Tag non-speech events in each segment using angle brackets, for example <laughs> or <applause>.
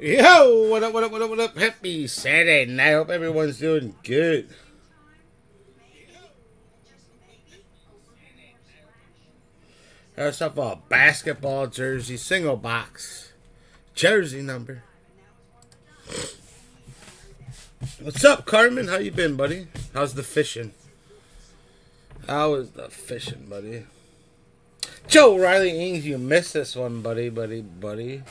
Yo, what up, what up, what up, what up? Happy Saturday night. I hope everyone's doing good. There's up a basketball jersey, single box, jersey number. What's up, Carmen? How you been, buddy? How's the fishing? How is the fishing, buddy? Joe Riley Ings, you missed this one, buddy, buddy, buddy.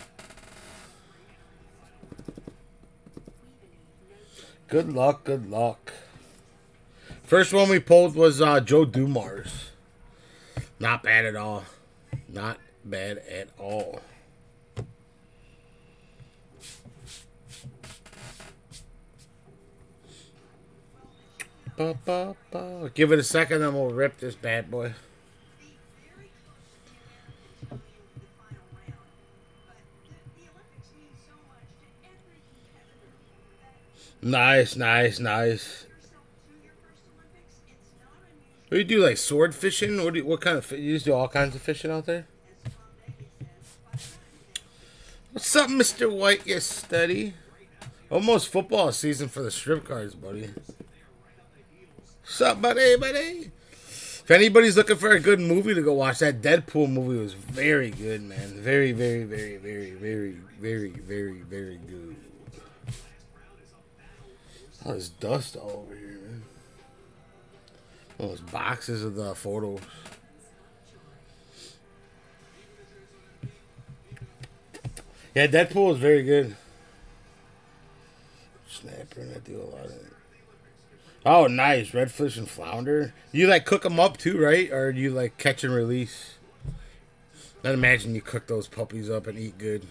Good luck, good luck. First one we pulled was uh, Joe Dumars. Not bad at all. Not bad at all. Ba, ba, ba. Give it a second, then we'll rip this bad boy. Nice, nice, nice. What do you do, like sword fishing? What do you, what kind of you just do all kinds of fishing out there? What's up, Mister White? You steady? Almost football season for the strip cards, buddy. What's up, buddy, buddy? If anybody's looking for a good movie to go watch, that Deadpool movie was very good, man. Very, very, very, very, very, very, very, very good. Oh, there's dust all over here, man. Oh, all those boxes of the photos. Yeah, Deadpool is very good. Snapper, and I do a lot of it. Oh, nice. Redfish and flounder. You like cook them up too, right? Or do you like catch and release? I imagine you cook those puppies up and eat good.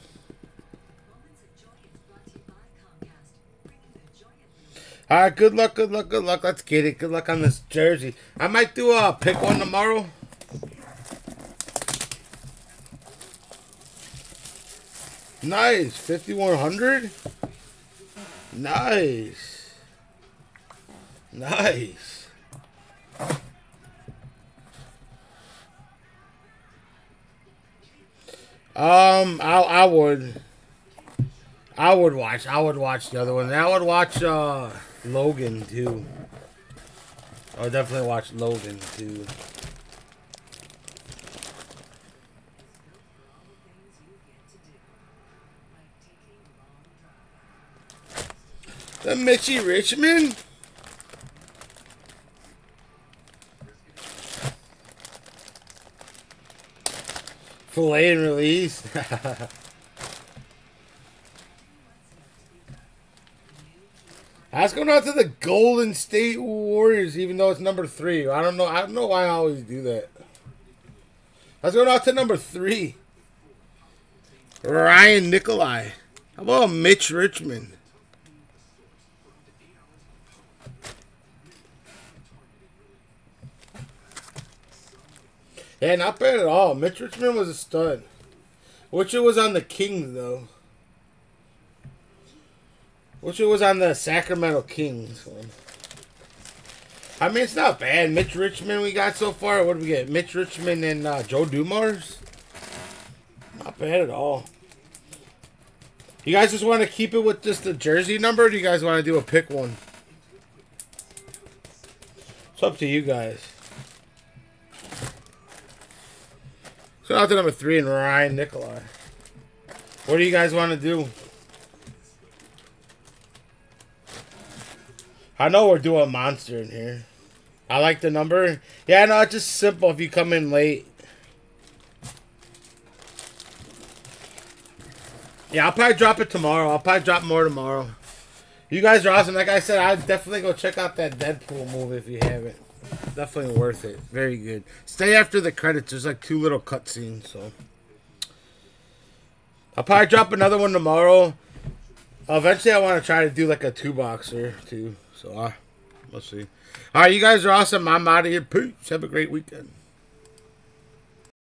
All right, good luck, good luck, good luck. Let's get it. Good luck on this jersey. I might do a pick one tomorrow. Nice, 5100. Nice. Nice. Um, I I would. I would watch. I would watch the other one. I would watch uh, Logan too. I would definitely watch Logan too. The Mitchie Richmond. Filet and release. <laughs> That's going out to the Golden State Warriors, even though it's number three. I don't know. I don't know why I always do that. That's going out to number three. Ryan Nikolai. How about Mitch Richmond? Yeah, not bad at all. Mitch Richmond was a stud. Which it was on the Kings, though. Which it was on the Sacramento Kings one. I mean, it's not bad. Mitch Richmond we got so far. What did we get? Mitch Richmond and uh, Joe Dumars. Not bad at all. You guys just want to keep it with just the jersey number? Do you guys want to do a pick one? It's up to you guys. So out to number three and Ryan Nikolai. What do you guys want to do? I know we're doing monster in here. I like the number. Yeah, no, it's just simple if you come in late. Yeah, I'll probably drop it tomorrow. I'll probably drop more tomorrow. You guys are awesome. Like I said, I'd definitely go check out that Deadpool movie if you haven't. Definitely worth it. Very good. Stay after the credits. There's like two little cutscenes, so. I'll probably drop another one tomorrow. Eventually, I want to try to do like a two boxer too. So, uh, we'll see. All right, you guys are awesome. I'm out of here. Peace. Have a great weekend.